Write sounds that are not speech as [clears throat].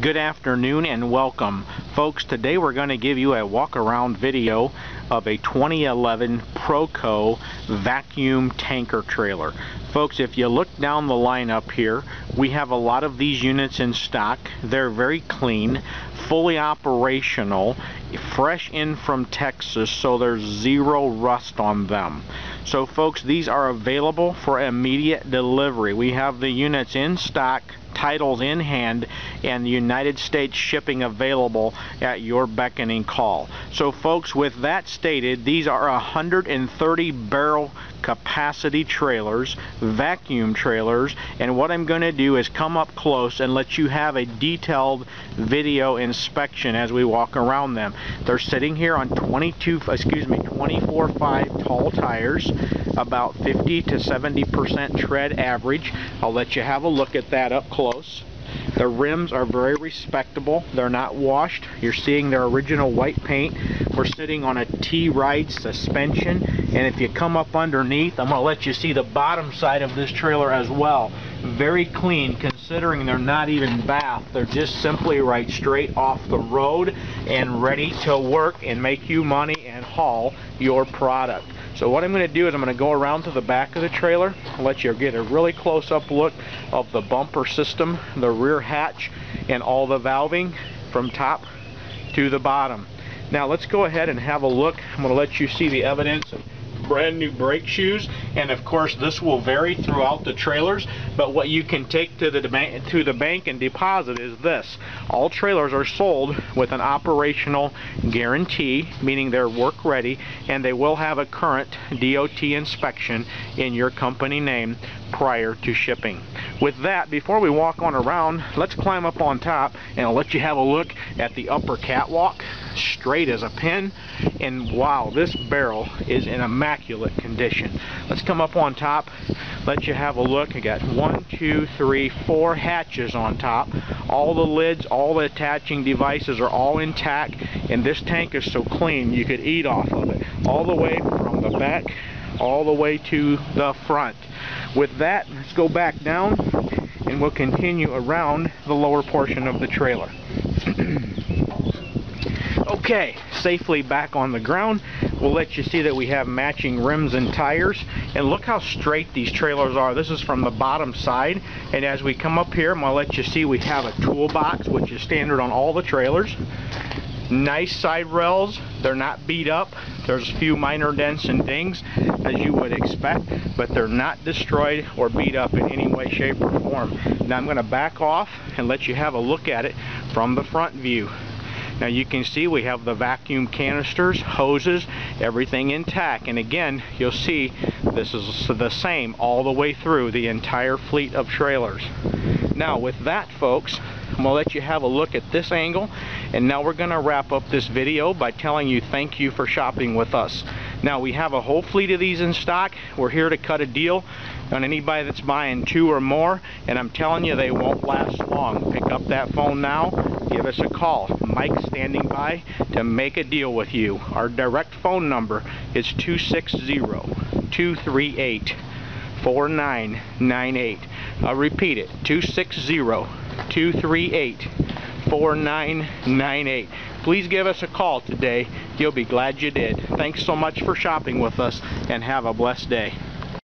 Good afternoon and welcome. Folks, today we're going to give you a walk around video of a 2011 Proco vacuum tanker trailer. Folks, if you look down the lineup here, we have a lot of these units in stock. They're very clean, fully operational, fresh in from Texas, so there's zero rust on them. So folks, these are available for immediate delivery. We have the units in stock titles in hand and United States shipping available at your beckoning call. So folks, with that stated, these are 130 barrel capacity trailers, vacuum trailers, and what I'm going to do is come up close and let you have a detailed video inspection as we walk around them. They're sitting here on 22, excuse me, 24.5 tall tires, about 50 to 70% tread average. I'll let you have a look at that up close. The rims are very respectable. They're not washed. You're seeing their original white paint. We're sitting on a T-Ride suspension. And if you come up underneath, I'm going to let you see the bottom side of this trailer as well. Very clean considering they're not even bath. They're just simply right straight off the road and ready to work and make you money and haul your product. So what I'm going to do is I'm going to go around to the back of the trailer and let you get a really close-up look of the bumper system, the rear hatch, and all the valving from top to the bottom. Now let's go ahead and have a look. I'm going to let you see the evidence brand new brake shoes and of course this will vary throughout the trailers but what you can take to the to the bank and deposit is this. All trailers are sold with an operational guarantee meaning they're work ready and they will have a current DOT inspection in your company name prior to shipping. With that before we walk on around let's climb up on top and I'll let you have a look at the upper catwalk straight as a pin and wow this barrel is in immaculate condition. Let's come up on top. Let you have a look. I got one two three four hatches on top. All the lids all the attaching devices are all intact. And this tank is so clean you could eat off of it. All the way from the back all the way to the front. With that let's go back down and we'll continue around the lower portion of the trailer [clears throat] Okay, safely back on the ground. We'll let you see that we have matching rims and tires. And look how straight these trailers are. This is from the bottom side. And as we come up here, I'm to let you see we have a toolbox, which is standard on all the trailers. Nice side rails. They're not beat up. There's a few minor dents and dings, as you would expect, but they're not destroyed or beat up in any way, shape, or form. Now I'm to back off and let you have a look at it from the front view. Now you can see we have the vacuum canisters, hoses, everything intact. And again, you'll see this is the same all the way through the entire fleet of trailers. Now with that folks, I'm going to let you have a look at this angle and now we're going to wrap up this video by telling you thank you for shopping with us. Now we have a whole fleet of these in stock. We're here to cut a deal on anybody that's buying two or more and I'm telling you they won't last long. Pick up that phone now, give us a call. Mike standing by to make a deal with you. Our direct phone number is 260 238 4998. I'll repeat it 260 238 4998. Please give us a call today. You'll be glad you did. Thanks so much for shopping with us and have a blessed day.